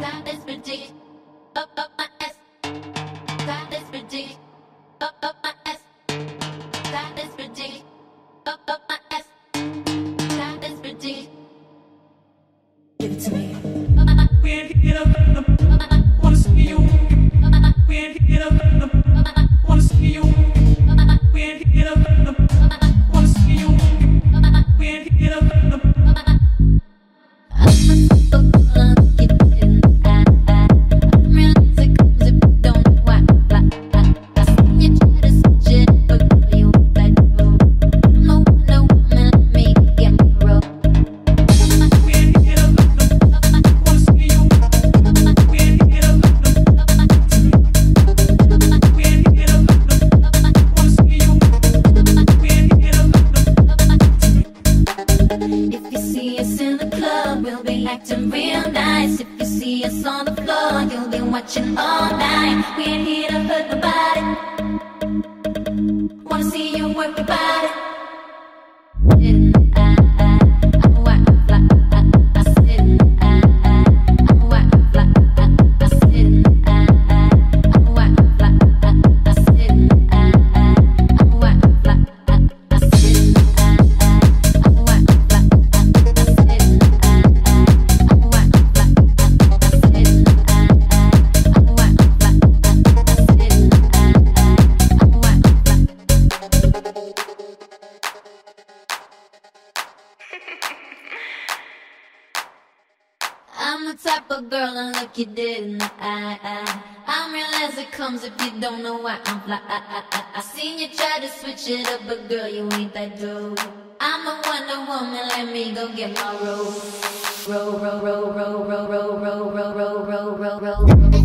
That is ridiculous. love. See us in the club, we'll be acting real nice. If you see us on the floor, you'll be watching all night. We ain't here to hurt nobody. Wanna I'm the type of girl and look you dead in the eye. I'm real as it comes if you don't know why I'm fly. I, I, I, I seen you try to switch it up, but girl, you ain't that dope. I'm a Wonder Woman, let me go get my robe. Roll, roll, roll, roll, roll, roll, roll, roll, roll, roll, roll, roll.